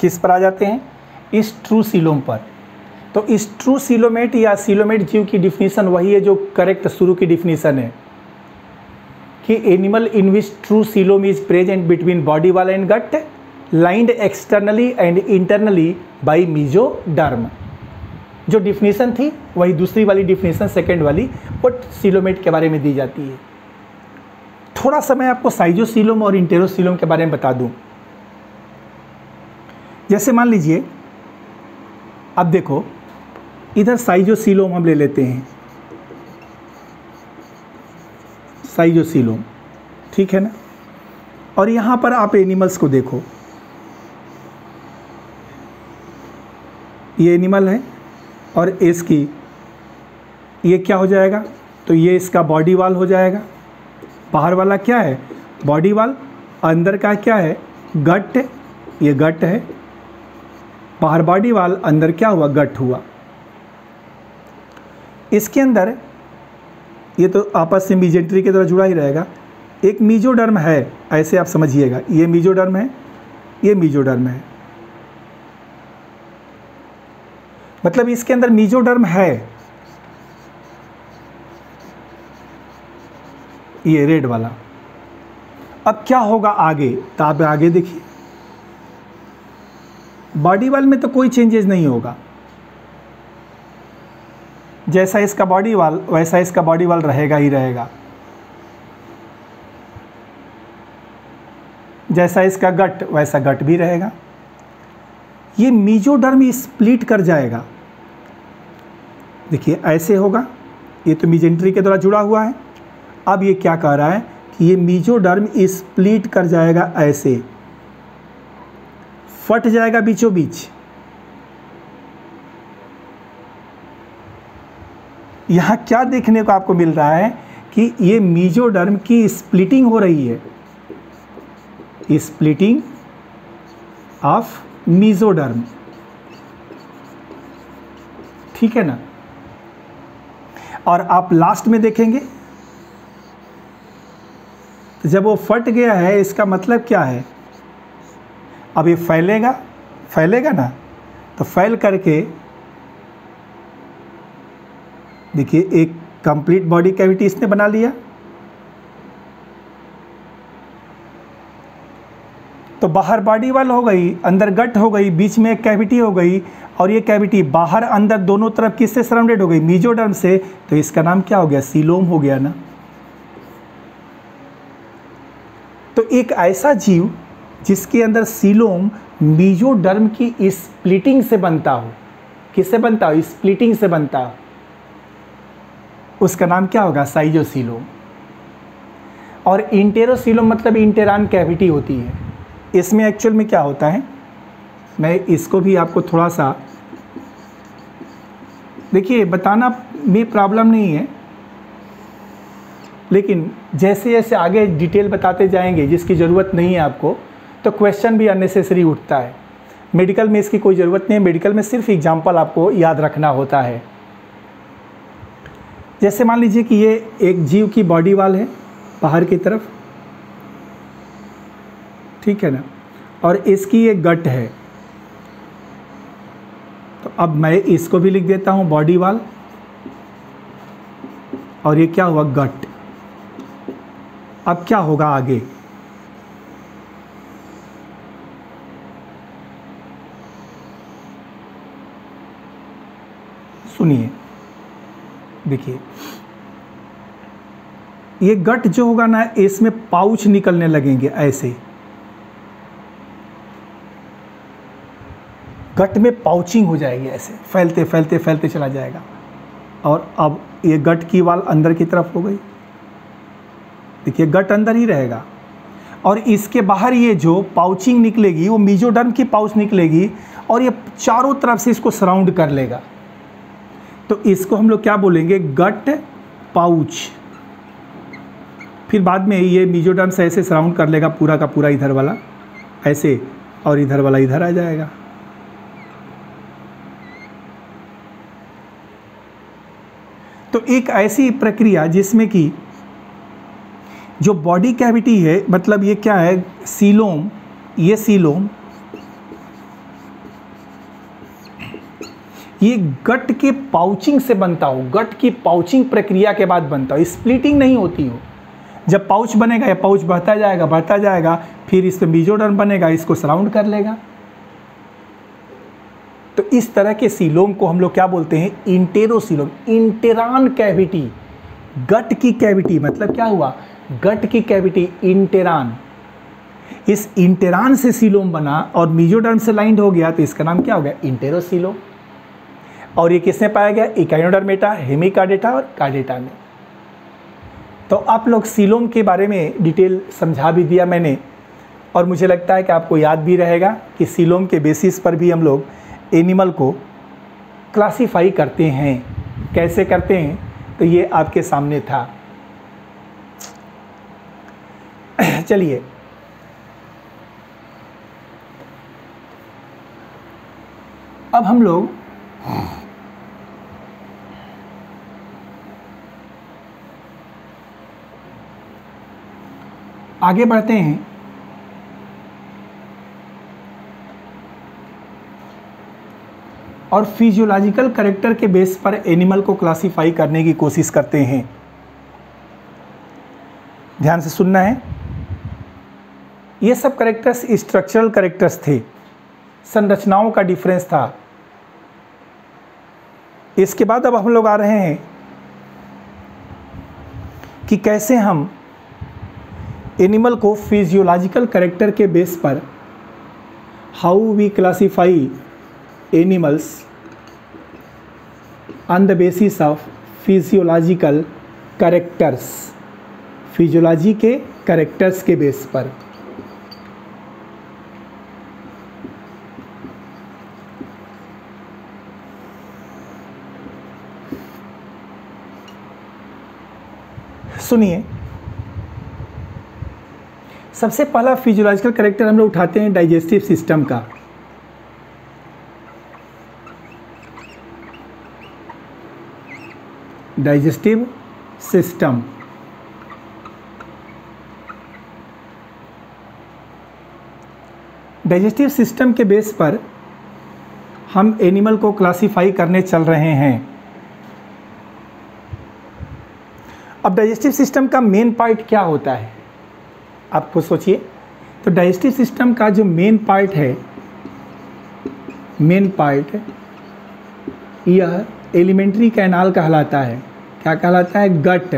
किस पर आ जाते हैं इस ट्रू सिलोम पर तो इस ट्रू सिलोमेट या सिलोमेट जीव की डिफिनीसन वही है जो करेक्ट शुरू की डिफिनीसन है कि animal in which true coelom is present between body wall and gut lined externally and internally by mesoderm जो डिफिनीसन थी वही दूसरी वाली डिफिनीसन सेकेंड वाली वो सिलोमेट के बारे में दी जाती है थोड़ा सा मैं आपको साइजोसिलोम और इंटेरोसिलोम के बारे में बता दूं जैसे मान लीजिए अब देखो इधर साइजोसिलोम हम ले लेते हैं साइजोसिलोम ठीक है ना और यहाँ पर आप एनिमल्स को देखो ये एनिमल है और इसकी ये क्या हो जाएगा तो ये इसका बॉडी वाल हो जाएगा बाहर वाला क्या है बॉडी वाल अंदर का क्या है गट है ये गट है बाहर बॉडी वाल अंदर क्या हुआ गट हुआ इसके अंदर ये तो आपस से मीजेंट्री की तरह जुड़ा ही रहेगा एक मीजोडर्म है ऐसे आप समझिएगा ये मीजोडर्म है ये मीजोडर्म है मतलब इसके अंदर मीजोडर्म है ये रेड वाला अब क्या होगा आगे तो आप आगे देखिए बॉडी वाल में तो कोई चेंजेस नहीं होगा जैसा इसका बॉडी वाल वैसा इसका बॉडी वाल रहेगा ही रहेगा जैसा इसका गट वैसा गट भी रहेगा ये मीजोडर्म स्प्लिट कर जाएगा देखिए ऐसे होगा ये तो मीजेंट्री के द्वारा जुड़ा हुआ है अब ये क्या कह रहा है कि ये मीजोडर्म स्प्लिट कर जाएगा ऐसे फट जाएगा बीचों बीच यहाँ क्या देखने को आपको मिल रहा है कि ये मीजोडर्म की स्प्लिटिंग हो रही है स्प्लिटिंग ऑफ मीजोडर्म ठीक है ना और आप लास्ट में देखेंगे तो जब वो फट गया है इसका मतलब क्या है अब ये फैलेगा फैलेगा ना तो फैल करके देखिए एक कंप्लीट बॉडी कैविटी इसने बना लिया तो बाहर बॉडी वाल हो गई अंदर गट हो गई बीच में एक कैविटी हो गई और ये कैविटी बाहर अंदर दोनों तरफ किससे सराउंडेड हो गई मीजोडर्म से तो इसका नाम क्या हो गया सीलोम हो गया ना तो एक ऐसा जीव जिसके अंदर सीलोम मीजोडर्म की स्प्लिटिंग से बनता हो किससे बनता हो स्प्लिटिंग से बनता हो उसका नाम क्या होगा साइजोसीलोम और इंटेरोसीलोम मतलब इंटेरान कैविटी होती है इसमें एक्चुअल में क्या होता है मैं इसको भी आपको थोड़ा सा देखिए बताना में प्रॉब्लम नहीं है लेकिन जैसे जैसे आगे डिटेल बताते जाएंगे जिसकी ज़रूरत नहीं है आपको तो क्वेश्चन भी अननेसेसरी उठता है मेडिकल में इसकी कोई ज़रूरत नहीं है मेडिकल में सिर्फ एग्जाम्पल आपको याद रखना होता है जैसे मान लीजिए कि ये एक जीव की बॉडी वाल है बाहर की तरफ ठीक है ना और इसकी ये गट है तो अब मैं इसको भी लिख देता हूँ बॉडी वाल और ये क्या हुआ गट अब क्या होगा आगे सुनिए देखिए ये गट जो होगा ना इसमें पाउच निकलने लगेंगे ऐसे गट में पाउचिंग हो जाएगी ऐसे फैलते फैलते फैलते चला जाएगा और अब ये गट की वाल अंदर की तरफ हो गई देखिए गट अंदर ही रहेगा और इसके बाहर ये जो पाउचिंग निकलेगी वो मीजोडर्म की पाउच निकलेगी और ये चारों तरफ से इसको सराउंड कर लेगा तो इसको हम लोग क्या बोलेंगे गट पाउच फिर बाद में ये मीजोडर्म से ऐसे सराउंड कर लेगा पूरा का पूरा इधर वाला ऐसे और इधर वाला इधर आ जाएगा तो एक ऐसी प्रक्रिया जिसमें कि जो बॉडी कैविटी है मतलब ये क्या है सीलोम ये सीलोम ये गट के पाउचिंग से बनता हो गट की पाउचिंग प्रक्रिया के बाद बनता हो स्प्लिटिंग नहीं होती हो जब पाउच बनेगा या पाउच बढ़ता जाएगा बढ़ता जाएगा फिर इसमें बीजोडर्म बनेगा इसको सराउंड कर लेगा तो इस तरह के सीलोम को हम लोग क्या बोलते हैं इंटेरोसीलोम इंटेरान कैविटी गट की कैविटी मतलब क्या हुआ गट की कैविटी इंटेरान इस इंटेरान से सीलोम बना और मीजोडर्म से लाइंड हो गया तो इसका नाम क्या हो गया इंटेरोसिलोम और ये किसने पाया गया इकाइनोडर्मेटा हेमिकार्डेटा और कार्डेटा में तो आप लोग सीलोम के बारे में डिटेल समझा भी दिया मैंने और मुझे लगता है कि आपको याद भी रहेगा कि सीलोम के बेसिस पर भी हम लोग एनिमल को क्लासीफाई करते हैं कैसे करते हैं तो ये आपके सामने था चलिए अब हम लोग आगे बढ़ते हैं और फिजियोलॉजिकल करेक्टर के बेस पर एनिमल को क्लासिफाई करने की कोशिश करते हैं ध्यान से सुनना है ये सब करेक्टर्स स्ट्रक्चरल करेक्टर्स थे संरचनाओं का डिफरेंस था इसके बाद अब हम लोग आ रहे हैं कि कैसे हम एनिमल को फिजियोलॉजिकल करेक्टर के बेस पर how we classify animals on the basis of physiological characters physiology के करेक्टर्स के बेस पर सुनिए सबसे पहला फिजियोलॉजिकल करेक्टर हम लोग उठाते हैं डाइजेस्टिव सिस्टम का डाइजेस्टिव सिस्टम डाइजेस्टिव सिस्टम के बेस पर हम एनिमल को क्लासिफाई करने चल रहे हैं अब डाइजेस्टिव सिस्टम का मेन पार्ट क्या होता है आपको सोचिए तो डाइजेस्टिव सिस्टम का जो मेन पार्ट है मेन पार्ट यह एलिमेंट्री कैनाल कहलाता है क्या कहलाता है गट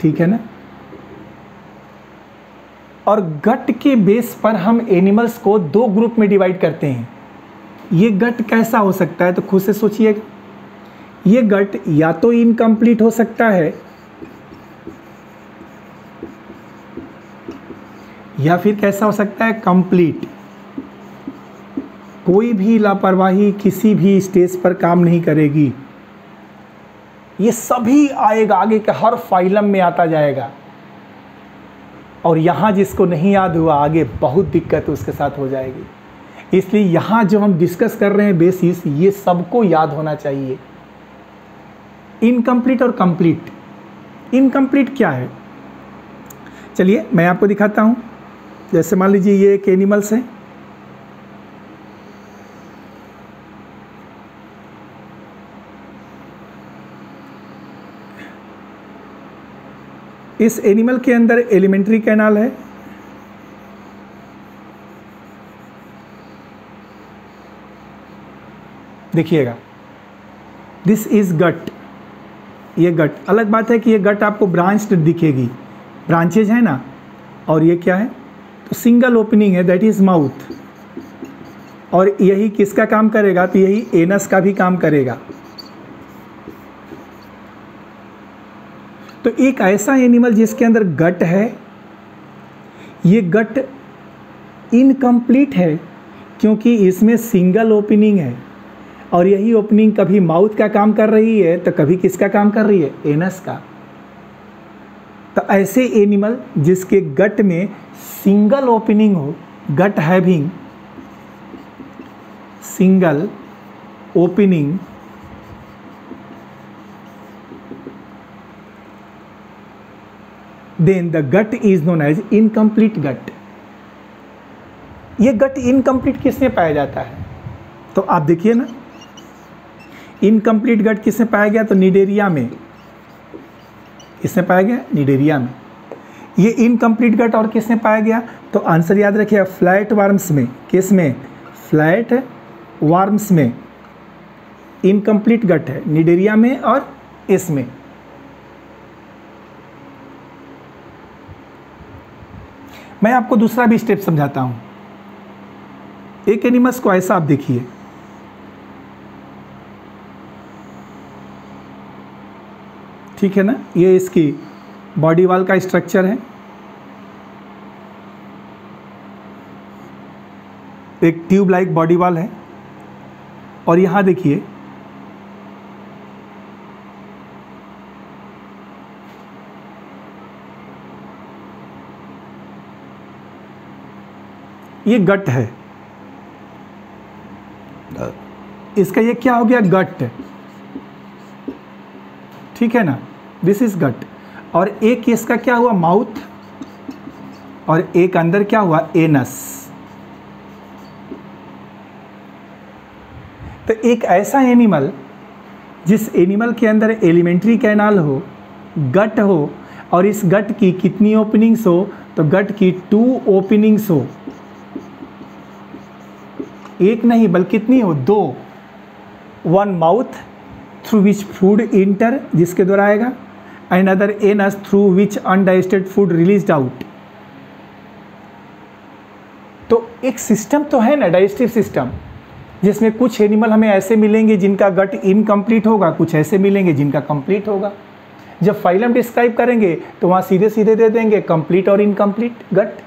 ठीक है ना और गट के बेस पर हम एनिमल्स को दो ग्रुप में डिवाइड करते हैं ये गट कैसा हो सकता है तो खुद से सोचिएगा ये गट या तो इनकम्प्लीट हो सकता है या फिर कैसा हो सकता है कंप्लीट कोई भी लापरवाही किसी भी स्टेज पर काम नहीं करेगी ये सभी आएगा आगे के हर फाइलम में आता जाएगा और यहां जिसको नहीं याद हुआ आगे बहुत दिक्कत उसके साथ हो जाएगी इसलिए यहां जो हम डिस्कस कर रहे हैं बेसिस ये सबको याद होना चाहिए इनकम्प्लीट और कंप्लीट इनकम्प्लीट क्या है चलिए मैं आपको दिखाता हूँ जैसे मान लीजिए ये एक एनिमल्स है इस एनिमल के अंदर एलिमेंट्री कैनाल है देखिएगा दिस इज गट ये गट अलग बात है कि ये गट आपको ब्रांच दिखेगी ब्रांचेज है ना और ये क्या है तो सिंगल ओपनिंग है दैट इज़ माउथ और यही किसका काम करेगा तो यही एनस का भी काम करेगा तो एक ऐसा एनिमल जिसके अंदर गट है ये गट इनकम्प्लीट है क्योंकि इसमें सिंगल ओपनिंग है और यही ओपनिंग कभी माउथ का काम कर रही है तो कभी किसका काम कर रही है एनस का तो ऐसे एनिमल जिसके गट में सिंगल ओपनिंग हो gut having single opening then the gut is known as incomplete gut ये गट इनकम्प्लीट किसने पाया जाता है तो आप देखिए ना इनकम्प्लीट गट किसने पाया गया तो निडेरिया में किसने पाया गया निडेरिया में ये इनकम्प्लीट गट और किसने पाया गया तो आंसर याद रखिएगा फ्लैट वार्म्स में किस में फ्लैट वार्म्स में इनकम्प्लीट गट है निडेरिया में और इसमें मैं आपको दूसरा भी स्टेप समझाता हूं एक एनिमस को ऐसा आप देखिए ठीक है ना ये इसकी बॉडी वाल का स्ट्रक्चर है एक ट्यूब लाइक बॉडी वाल है और यहाँ देखिए ये गट है हाँ। इसका ये क्या हो गया गट ठीक है ना दिस इज गट और एक केस का क्या हुआ माउथ और एक अंदर क्या हुआ एनस तो एक ऐसा एनिमल जिस एनिमल के अंदर एलिमेंट्री कैनाल हो गट हो और इस गट की कितनी ओपनिंग्स हो तो गट की टू ओपनिंग्स हो एक नहीं बल्कि कितनी हो दो one mouth through which food enter जिसके द्वारा आएगा and other anus through which undigested food released out तो एक सिस्टम तो है ना डाइजेस्टिव सिस्टम जिसमें कुछ एनिमल हमें ऐसे मिलेंगे जिनका गट इनकम्प्लीट होगा कुछ ऐसे मिलेंगे जिनका कंप्लीट होगा जब फाइलम डिस्क्राइब करेंगे तो वहाँ सीधे सीधे दे देंगे कंप्लीट और इनकम्प्लीट गट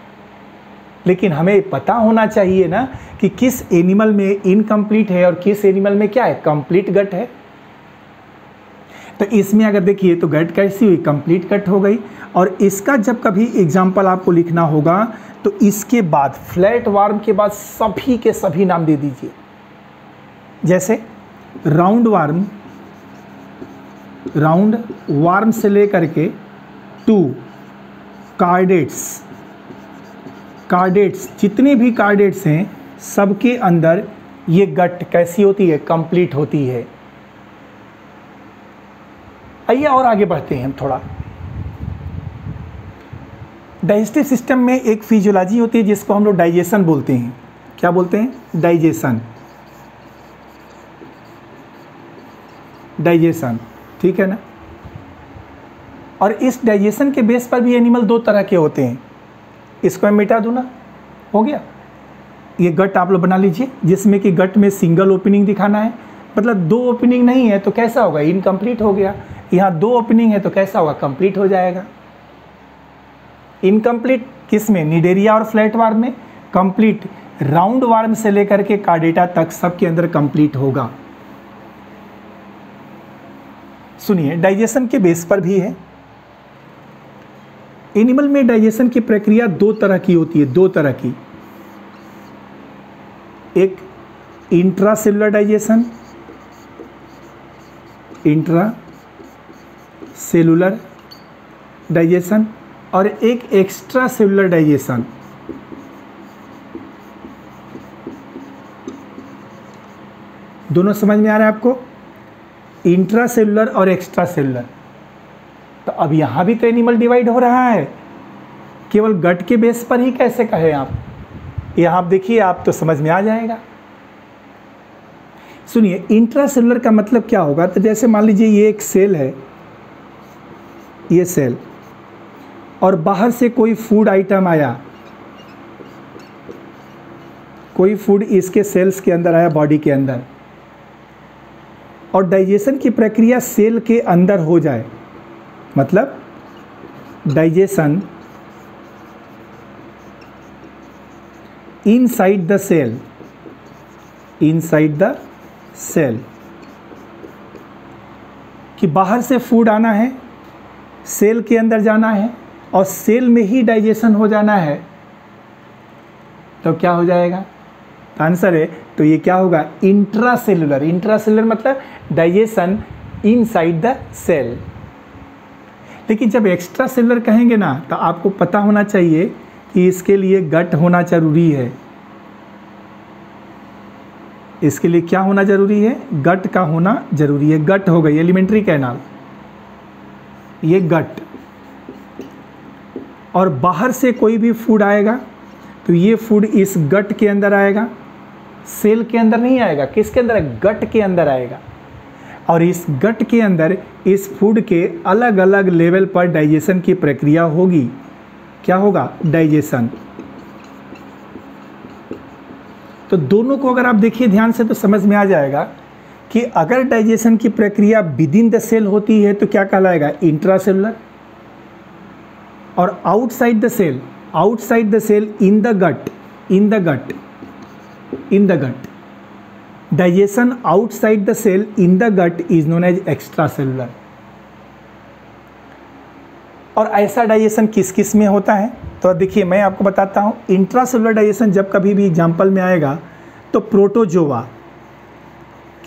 लेकिन हमें पता होना चाहिए ना कि किस एनिमल में इनकम्प्लीट है और किस एनिमल में क्या है कंप्लीट गट है तो इसमें अगर देखिए तो गट कैसी हुई कंप्लीट कट हो गई और इसका जब कभी एग्जाम्पल आपको लिखना होगा तो इसके बाद फ्लैट वार्म के बाद सभी के सभी नाम दे दीजिए जैसे राउंड वार्म राउंड वार्म से लेकर के टू कार्डेट्स कार्डेट्स जितने भी कार्डेट्स हैं सबके अंदर ये गट कैसी होती है कंप्लीट होती है आइए और आगे बढ़ते हैं हम थोड़ा डाइजेस्टिव सिस्टम में एक फिजियोलॉजी होती है जिसको हम लोग डाइजेशन बोलते हैं क्या बोलते हैं डाइजेशन डाइजेशन ठीक है ना और इस डाइजेशन के बेस पर भी एनिमल दो तरह के होते हैं इसको मैं मिटा दूँ ना हो गया ये गट आप लोग बना लीजिए जिसमें कि गट में सिंगल ओपनिंग दिखाना है मतलब दो ओपनिंग नहीं है तो कैसा होगा इनकम्प्लीट हो गया यहाँ दो ओपनिंग है तो कैसा होगा कंप्लीट हो जाएगा इनकम्प्लीट किस में निडेरिया और फ्लैट वार्म में कंप्लीट राउंड वार्म से लेकर के कार्डेटा तक सबके अंदर कंप्लीट होगा सुनिए डाइजेशन के बेस पर भी है एनिमल में डाइजेशन की प्रक्रिया दो तरह की होती है दो तरह की एक intra cellular digestion intra cellular digestion और एक एक्स्ट्रा सेलुलर डाइजेशन दोनों समझ में आ रहा है आपको इंट्रा सेलुलर और एक्स्ट्रा सेलुलर तो अब यहाँ भी तो एनिमल डिवाइड हो रहा है केवल गट के बेस पर ही कैसे कहे आप यहाँ आप देखिए आप तो समझ में आ जाएगा सुनिए इंट्रा सेलुलर का मतलब क्या होगा तो जैसे मान लीजिए ये एक सेल है ये सेल और बाहर से कोई फूड आइटम आया कोई फूड इसके सेल्स के अंदर आया बॉडी के अंदर और डाइजेशन की प्रक्रिया सेल के अंदर हो जाए मतलब digestion inside the cell inside the cell कि बाहर से फूड आना है सेल के अंदर जाना है और सेल में ही डाइजेशन हो जाना है तो क्या हो जाएगा तो आंसर है तो ये क्या होगा इंट्रासेलुलर इंट्रासेलुलर मतलब डाइजेशन इनसाइड द सेल लेकिन जब एक्स्ट्रा सेलर कहेंगे ना तो आपको पता होना चाहिए कि इसके लिए गट होना जरूरी है इसके लिए क्या होना जरूरी है गट का होना जरूरी है गट हो गई एलिमेंट्री कैनाल ये गट और बाहर से कोई भी फूड आएगा तो ये फूड इस गट के अंदर आएगा सेल के अंदर नहीं आएगा किसके अंदर गट के अंदर आएगा और इस गट के अंदर इस फूड के अलग अलग लेवल पर डाइजेशन की प्रक्रिया होगी क्या होगा डाइजेशन तो दोनों को अगर आप देखिए ध्यान से तो समझ में आ जाएगा कि अगर डाइजेशन की प्रक्रिया विद इन द सेल होती है तो क्या कहलाएगा इंट्रासेलुलर और outside the cell outside the cell in the gut in the gut in the gut digestion outside the cell in the gut is known as extra cellular और ऐसा डाइजेशन किस किस में होता है तो देखिए मैं आपको बताता हूं इंट्रा सेलुलर डाइजेशन जब कभी भी एग्जाम्पल में आएगा तो प्रोटोजोवा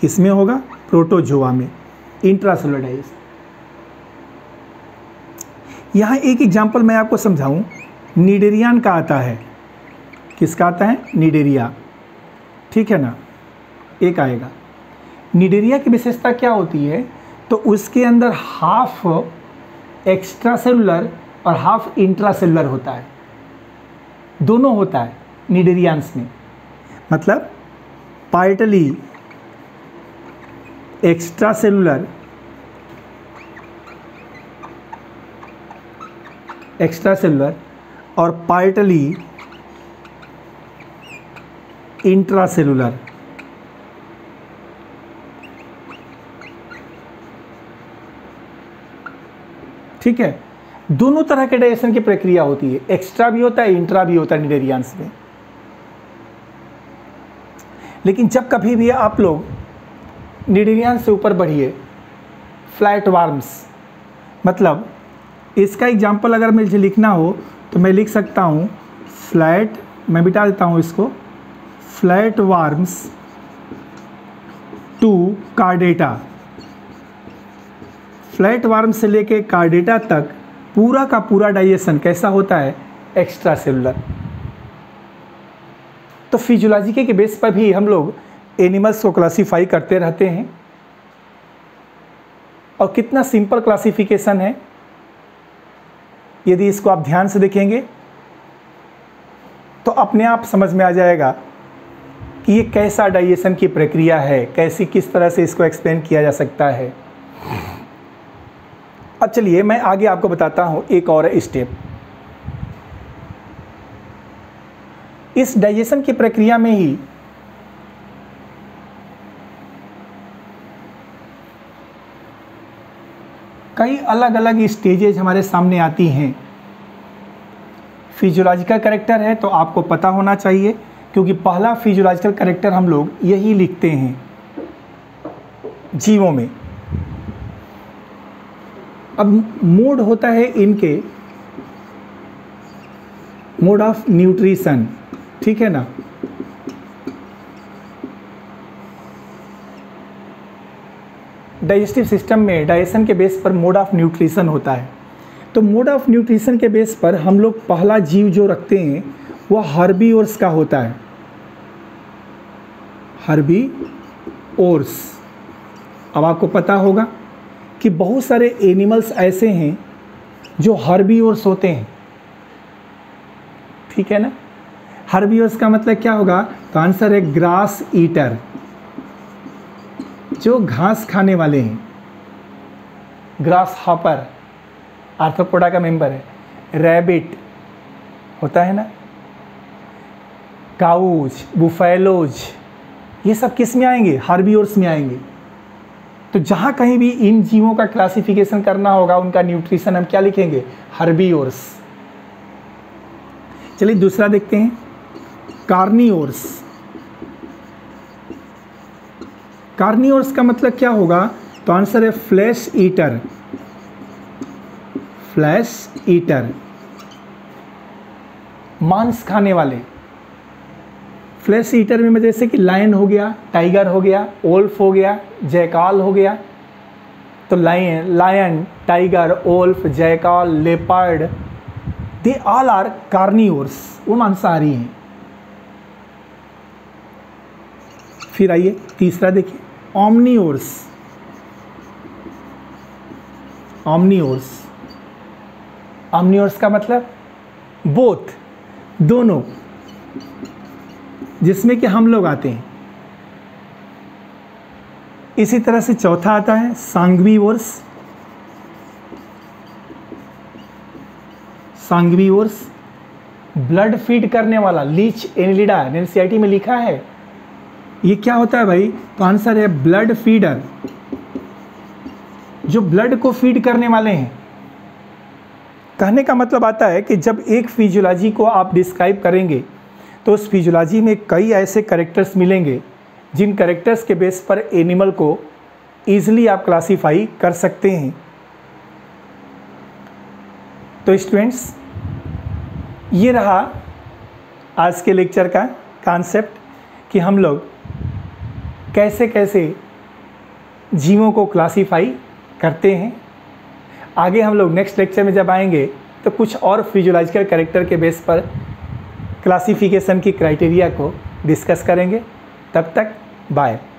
किस में होगा प्रोटोजोआ में इंट्रासेलुलर डाइजेस्ट यहाँ एक एग्जाम्पल मैं आपको समझाऊँ निडेरियान का आता है किसका आता है निडेरिया ठीक है ना एक आएगा निडेरिया की विशेषता क्या होती है तो उसके अंदर हाफ एक्स्ट्रा सेलुलर और हाफ इंट्रा सेलुलर होता है दोनों होता है निडेरियांस में मतलब partly extra cellular extra cellular और पार्टली इंट्रा सेलुलर ठीक है दोनों तरह के डाइजेशन की प्रक्रिया होती है एक्स्ट्रा भी होता है इंट्रा भी होता है निडेरियांस में लेकिन जब कभी भी आप लोग निडिरियन से ऊपर बढ़िए फ्लैट वार्म्स मतलब इसका एग्जाम्पल अगर मुझे लिखना हो तो मैं लिख सकता हूँ फ्लैट मैं बिटा देता हूँ इसको flat worms to chordata flat worm से लेके कार्डेटा तक पूरा का पूरा डाइजेशन कैसा होता है एक्स्ट्रा सेलुलर तो फिजियोलॉजी के बेस पर भी हम लोग एनिमल्स को क्लासीफाई करते रहते हैं और कितना सिंपल क्लासिफिकेशन है यदि इसको आप ध्यान से देखेंगे तो अपने आप समझ में आ जाएगा कि ये कैसा डाइजेशन की प्रक्रिया है कैसी किस तरह से इसको एक्सप्लेन किया जा सकता है अब चलिए मैं आगे आपको बताता हूँ एक और स्टेप इस डाइजेशन की प्रक्रिया में ही कई अलग अलग स्टेजेज हमारे सामने आती हैं फिजियोलॉजिकल करेक्टर है तो आपको पता होना चाहिए क्योंकि पहला फिजियोलॉजिकल करेक्टर हम लोग यही लिखते हैं जीवों में अब मोड होता है इनके मोड ऑफ न्यूट्रिशन ठीक है ना डाइजेस्टिव सिस्टम में डाइजेशन के बेस पर मोड ऑफ न्यूट्रिशन होता है तो मोड ऑफ न्यूट्रिशन के बेस पर हम लोग पहला जीव जो रखते हैं वह हर्बी ओर्स का होता है हर्बी ओर्स अब आपको पता होगा कि बहुत सारे एनिमल्स ऐसे हैं जो हर्बी ओर्स होते हैं ठीक है ना हर्बी ओर्स का मतलब क्या होगा तो आंसर है ग्रास ईटर जो घास खाने वाले हैं ग्रास हॉपर आर्थोपोडा का मेंबर है रैबिट होता है ना काउज बुफेलोज ये सब किस में आएंगे हार्बियोर्स में आएंगे तो जहाँ कहीं भी इन जीवों का क्लासिफिकेशन करना होगा उनका न्यूट्रिशन हम क्या लिखेंगे हर्बियोर्स चलिए दूसरा देखते हैं कार्नियोर्स कार्निवर्स का मतलब क्या होगा तो आंसर है फ्लैश ईटर फ्लैश ईटर मांस खाने वाले फ्लैश ईटर में जैसे कि लायन हो गया टाइगर हो गया ओल्फ हो गया जयकाल हो गया तो lion lion tiger wolf jackal leopard they all are carnivores वो मांसाहारी हैं फिर आइए तीसरा देखिए ऑमनीओर्स ऑमनीओर्स ऑमनीओर्स का मतलब बोथ दोनों जिसमें कि हम लोग आते हैं इसी तरह से चौथा आता है sanguivores sanguivores blood feed करने वाला लीच एनिलिडा एनसीआईटी में लिखा है ये क्या होता है भाई तो आंसर है ब्लड फीडर जो ब्लड को फीड करने वाले हैं कहने का मतलब आता है कि जब एक फिजियोलॉजी को आप डिस्क्राइब करेंगे तो उस फिजियोलॉजी में कई ऐसे करेक्टर्स मिलेंगे जिन करेक्टर्स के बेस पर एनिमल को ईजिली आप क्लासीफाई कर सकते हैं तो स्टूडेंट्स ये रहा आज के लेक्चर का कॉन्सेप्ट कि हम लोग कैसे कैसे जीवों को क्लासीफाई करते हैं आगे हम लोग नेक्स्ट लेक्चर में जब आएंगे तो कुछ और फिजियोलॉजिकल करेक्टर के बेस पर क्लासिफिकेशन की क्राइटेरिया को डिस्कस करेंगे तब तक बाय